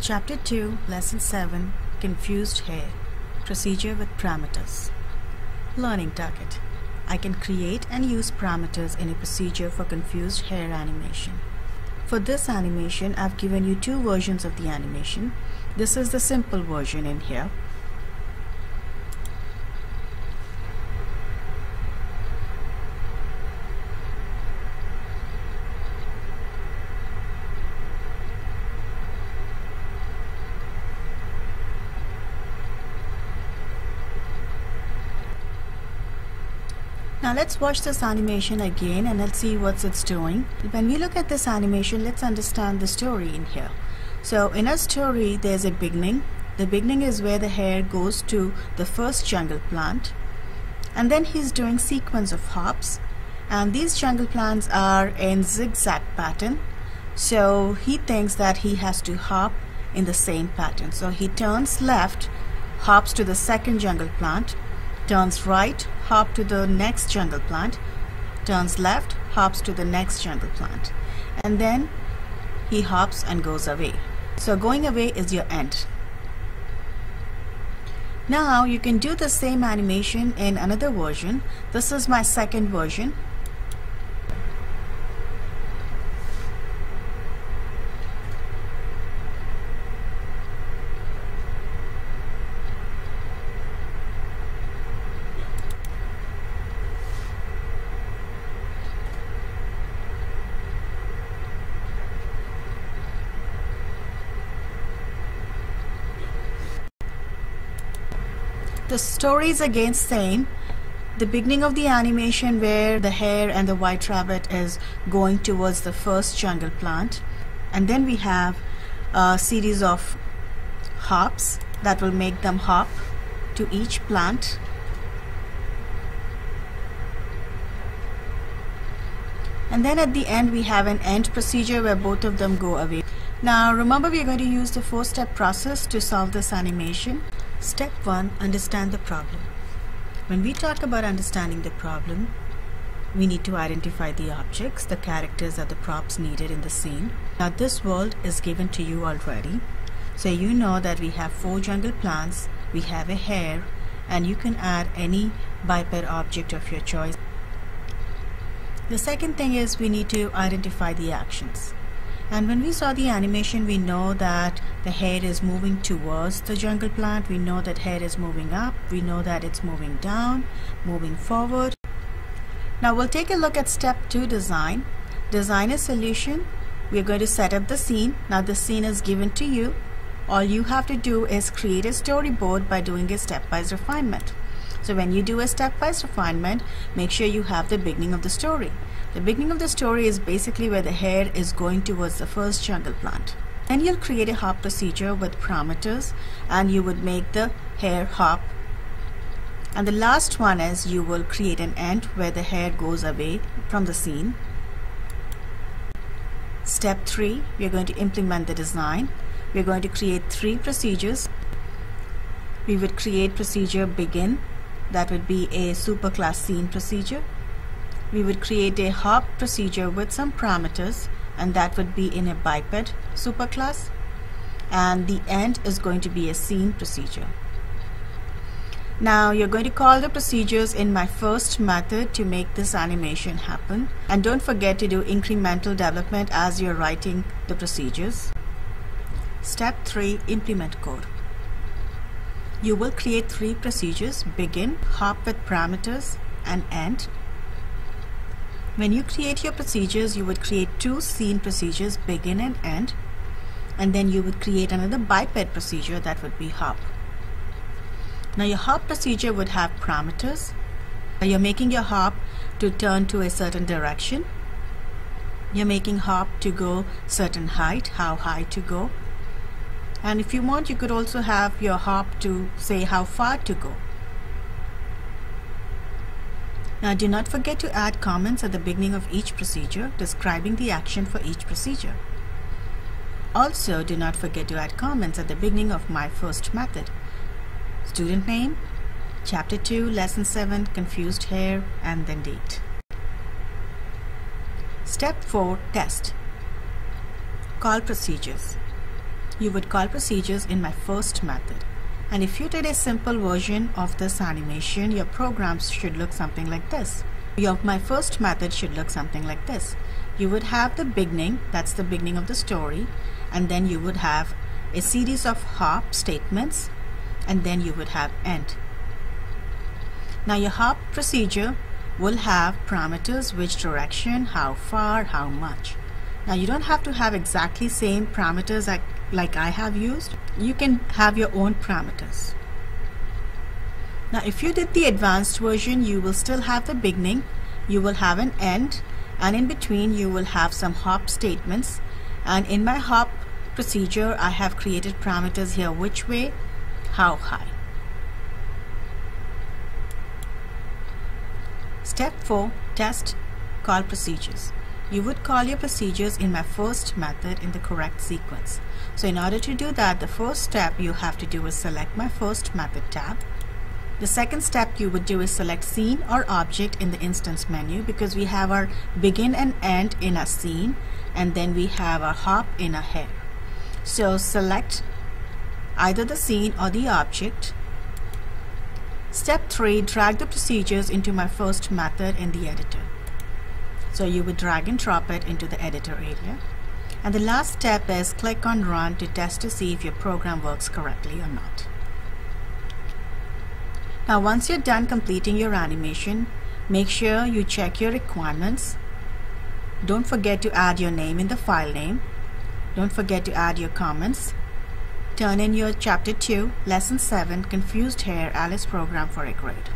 Chapter 2, Lesson 7 Confused Hare Procedure with Parameters. Learning target. I can create and use parameters in a procedure for confused hare animation. For this animation, I've given you two versions of the animation. This is the simple version in here. Now let's watch this animation again and let's see what it's doing. When we look at this animation, let's understand the story in here. So in a story, there's a beginning. The beginning is where the hare goes to the first jungle plant. And then he's doing sequence of hops. And these jungle plants are in zigzag pattern. So he thinks that he has to hop in the same pattern. So he turns left, hops to the second jungle plant, turns right, hop to the next jungle plant, turns left, hops to the next jungle plant, and then he hops and goes away. So going away is your end. Now you can do the same animation in another version. This is my second version. The story is again same. The beginning of the animation where the hare and the white rabbit is going towards the first jungle plant. And then we have a series of hops that will make them hop to each plant. And then at the end we have an end procedure where both of them go away. Now remember we are going to use the four step process to solve this animation. Step 1 Understand the problem. When we talk about understanding the problem, we need to identify the objects, the characters, or the props needed in the scene. Now, this world is given to you already. So, you know that we have four jungle plants, we have a hare, and you can add any biped object of your choice. The second thing is we need to identify the actions. And when we saw the animation, we know that the head is moving towards the jungle plant. We know that head is moving up. We know that it's moving down, moving forward. Now we'll take a look at step two design. Design a solution. We're going to set up the scene. Now the scene is given to you. All you have to do is create a storyboard by doing a stepwise refinement. So when you do a stepwise refinement, make sure you have the beginning of the story. The beginning of the story is basically where the hare is going towards the first jungle plant. Then you'll create a hop procedure with parameters and you would make the hare hop. And the last one is you will create an end where the hare goes away from the scene. Step 3, we are going to implement the design. We are going to create three procedures. We would create procedure begin, that would be a superclass scene procedure we would create a hop procedure with some parameters and that would be in a biped superclass and the end is going to be a scene procedure. Now you're going to call the procedures in my first method to make this animation happen and don't forget to do incremental development as you're writing the procedures. Step 3 Implement code. You will create three procedures begin, hop with parameters and end when you create your procedures, you would create two scene procedures, begin and end, and then you would create another biped procedure that would be hop. Now your hop procedure would have parameters. You're making your hop to turn to a certain direction. You're making hop to go certain height, how high to go. And if you want, you could also have your hop to say how far to go. Now do not forget to add comments at the beginning of each procedure describing the action for each procedure. Also do not forget to add comments at the beginning of my first method. Student name, Chapter 2, Lesson 7, Confused Hare, and then date. Step 4, Test. Call procedures. you would call procedures in my first method. And if you did a simple version of this animation, your programs should look something like this. Your my first method should look something like this. You would have the beginning, that's the beginning of the story, and then you would have a series of hop statements, and then you would have end. Now your hop procedure will have parameters, which direction, how far, how much. Now you don't have to have exactly same parameters like, I have used. You can have your own parameters. Now if you did the advanced version, you will still have the beginning, you will have an end, and in between you will have some hop statements. And in my hop procedure, I have created parameters here which way, how high. Step 4 Test Call Procedures. You would call your procedures in my first method in the correct sequence. So in order to do that, the first step you have to do is select my first method tab. The second step you would do is select scene or object in the instance menu because we have our begin and end in a scene and then we have our hop in a head. So select either the scene or the object Step 3. Drag the procedures into my first method in the editor. So you would drag and drop it into the editor area. And the last step is click on run to test to see if your program works correctly or not. Now once you're done completing your animation, make sure you check your requirements. Don't forget to add your name in the file name. Don't forget to add your comments Turn in your Chapter 2, Lesson 7, Confused Hare Alice program for a grade.